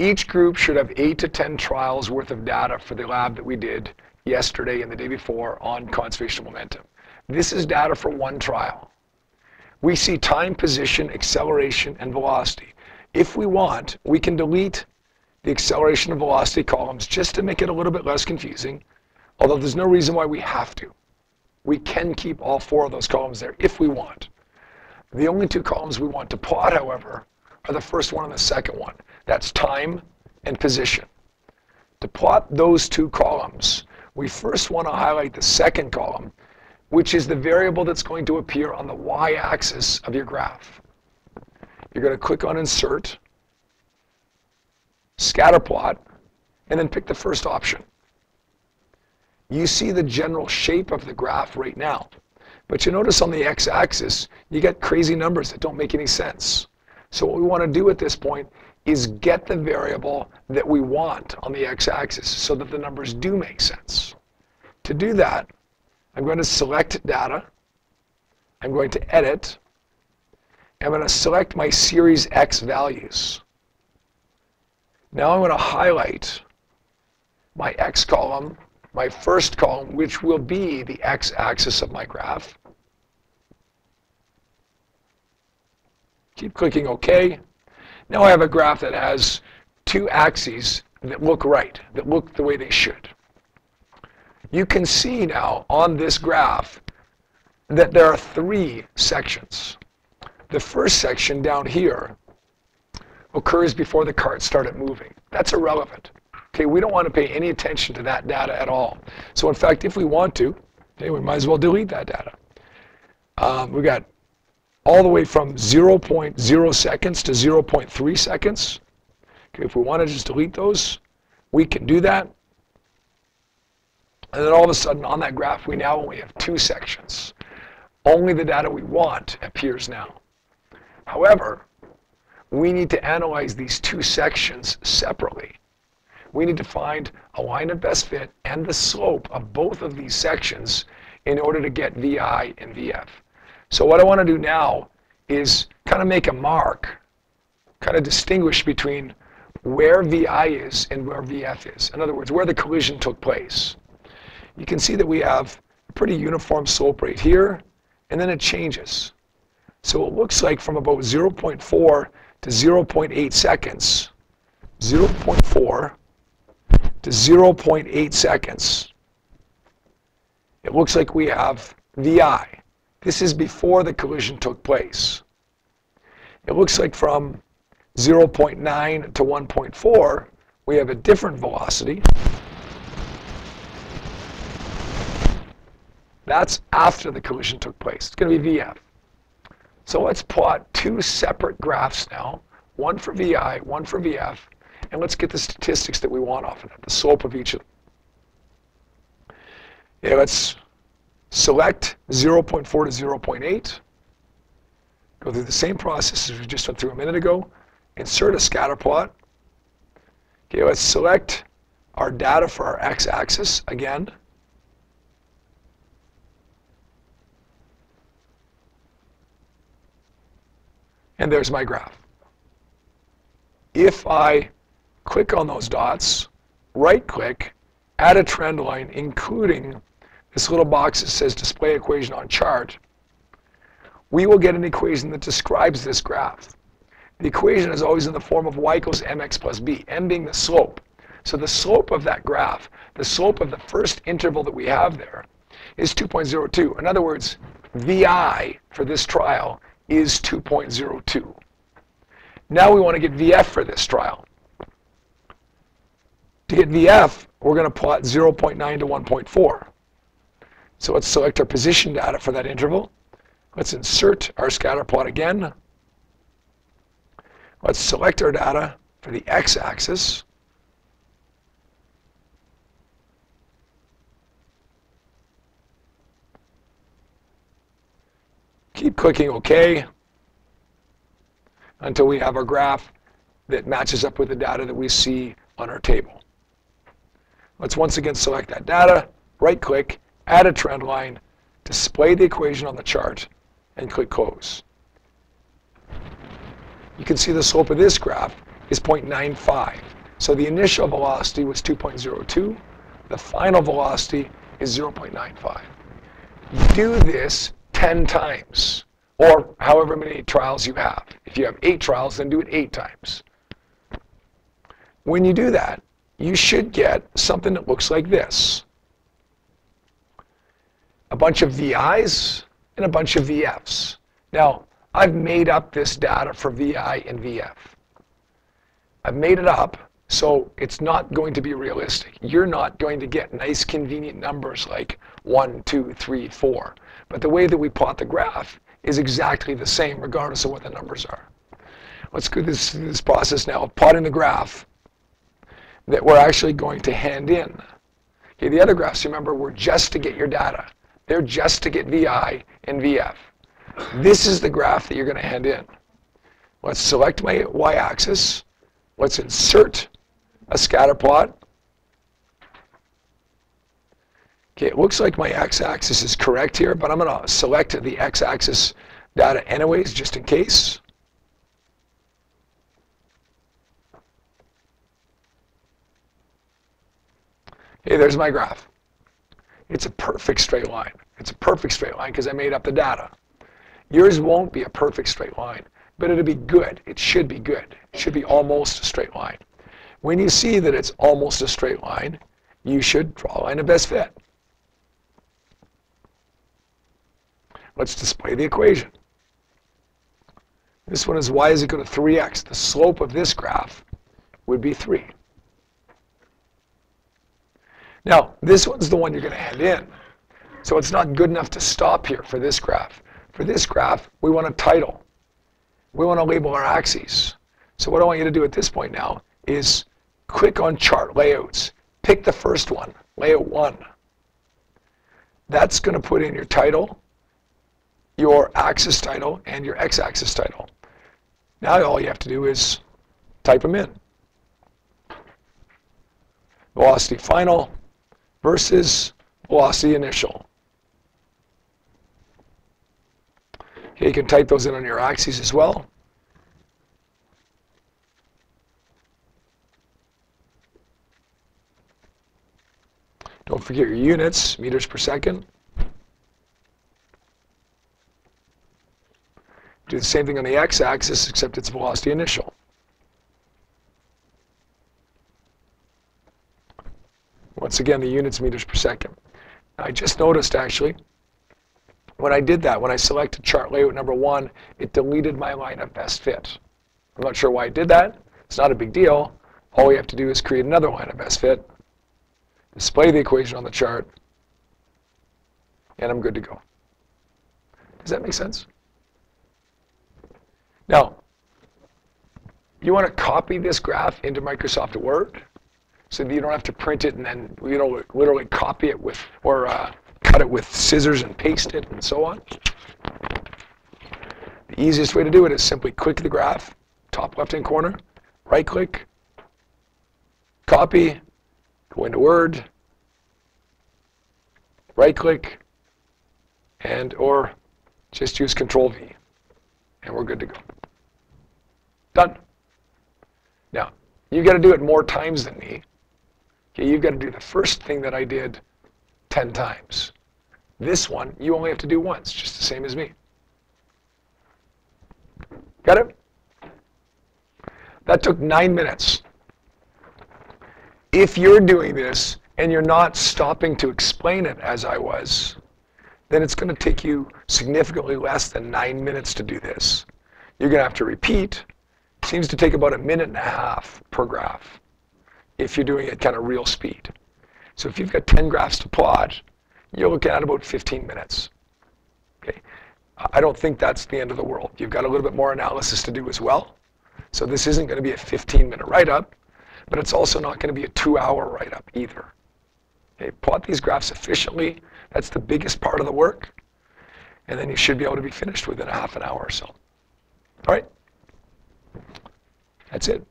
Each group should have 8 to 10 trials worth of data for the lab that we did yesterday and the day before on conservation of momentum. This is data for one trial. We see time, position, acceleration, and velocity. If we want, we can delete the acceleration and velocity columns just to make it a little bit less confusing, although there's no reason why we have to. We can keep all four of those columns there if we want. The only two columns we want to plot, however, are the first one and the second one. That's time and position. To plot those two columns, we first want to highlight the second column, which is the variable that's going to appear on the y-axis of your graph. You're going to click on Insert, Scatter Plot, and then pick the first option. You see the general shape of the graph right now. But you notice on the x-axis, you get crazy numbers that don't make any sense. So what we want to do at this point is get the variable that we want on the x-axis so that the numbers do make sense. To do that, I'm going to select data. I'm going to edit. I'm going to select my series X values. Now I'm going to highlight my X column, my first column, which will be the X-axis of my graph. Keep clicking OK. Now I have a graph that has two axes that look right, that look the way they should. You can see now on this graph that there are three sections. The first section down here occurs before the cart started moving. That's irrelevant. Okay, we don't want to pay any attention to that data at all. So in fact, if we want to, okay, we might as well delete that data. Um, we got all the way from 0.0 seconds to 0.3 seconds. Okay, if we want to just delete those, we can do that. And then all of a sudden on that graph, we now only have two sections. Only the data we want appears now. However, we need to analyze these two sections separately. We need to find a line of best fit and the slope of both of these sections in order to get VI and VF. So what I want to do now is kind of make a mark, kind of distinguish between where VI is and where VF is. In other words, where the collision took place. You can see that we have a pretty uniform slope right here, and then it changes. So it looks like from about 0.4 to 0.8 seconds, 0.4 to 0.8 seconds, it looks like we have VI. This is before the collision took place. It looks like from 0.9 to 1.4, we have a different velocity. That's after the collision took place. It's going to be VF. So let's plot two separate graphs now, one for VI, one for VF, and let's get the statistics that we want off of that, the slope of each of them. Yeah, let's select 0.4 to 0.8, go through the same process as we just went through a minute ago, insert a scatter plot. Okay, let's select our data for our x-axis again. And there's my graph. If I click on those dots, right-click, add a trend line, including this little box that says display equation on chart, we will get an equation that describes this graph. The equation is always in the form of y equals mx plus b, m being the slope. So the slope of that graph, the slope of the first interval that we have there, is 2.02. In other words, VI for this trial is 2.02. Now we want to get VF for this trial. To get VF, we're going to plot 0.9 to 1.4. So let's select our position data for that interval. Let's insert our scatter plot again. Let's select our data for the x-axis. Keep clicking OK until we have our graph that matches up with the data that we see on our table. Let's once again select that data, right-click, add a trend line, display the equation on the chart, and click Close. You can see the slope of this graph is 0.95. So the initial velocity was 2.02. The final velocity is 0.95. Do this 10 times, or however many trials you have. If you have eight trials, then do it eight times. When you do that, you should get something that looks like this. A bunch of VIs and a bunch of VFs. Now, I've made up this data for VI and VF. I've made it up so it's not going to be realistic. You're not going to get nice convenient numbers like 1, 2, 3, 4. But the way that we plot the graph is exactly the same regardless of what the numbers are. Let's go through this, this process now of plotting the graph that we're actually going to hand in. Okay, the other graphs, remember, were just to get your data. They're just to get VI and VF. This is the graph that you're going to hand in. Let's select my y-axis. Let's insert a scatter plot. Okay, it looks like my x-axis is correct here, but I'm going to select the x-axis data anyways, just in case. Okay, there's my graph. It's a perfect straight line. It's a perfect straight line because I made up the data. Yours won't be a perfect straight line, but it'll be good. It should be good. It should be almost a straight line. When you see that it's almost a straight line, you should draw a line of best fit. Let's display the equation. This one is y is equal to 3x. The slope of this graph would be 3. Now, this one's the one you're going to hand in. So it's not good enough to stop here for this graph. For this graph, we want a title. We want to label our axes. So what I want you to do at this point now is click on Chart Layouts. Pick the first one, Layout 1. That's going to put in your title, your axis title, and your x-axis title. Now all you have to do is type them in. Velocity final versus velocity initial. Okay, you can type those in on your axes as well. Don't forget your units, meters per second. Do the same thing on the x-axis, except it's velocity initial. Once again, the units meters per second. I just noticed, actually, when I did that, when I selected chart layout number one, it deleted my line of best fit. I'm not sure why it did that. It's not a big deal. All we have to do is create another line of best fit display the equation on the chart, and I'm good to go. Does that make sense? Now, you want to copy this graph into Microsoft Word so you don't have to print it and then you know literally copy it with or uh, cut it with scissors and paste it and so on. The easiest way to do it is simply click the graph, top left-hand corner, right-click, copy, go into Word, right click, and or just use Control V, and we're good to go. Done. Now, you've got to do it more times than me. Okay, you've got to do the first thing that I did 10 times. This one, you only have to do once, just the same as me. Got it? That took nine minutes. If you're doing this and you're not stopping to explain it as I was, then it's going to take you significantly less than nine minutes to do this. You're going to have to repeat. Seems to take about a minute and a half per graph if you're doing it kind of real speed. So if you've got 10 graphs to plot, you're looking at about 15 minutes. Okay? I don't think that's the end of the world. You've got a little bit more analysis to do as well. So this isn't going to be a 15-minute write-up but it's also not going to be a two-hour write-up either. Okay, plot these graphs efficiently. That's the biggest part of the work. And then you should be able to be finished within a half an hour or so. All right? That's it.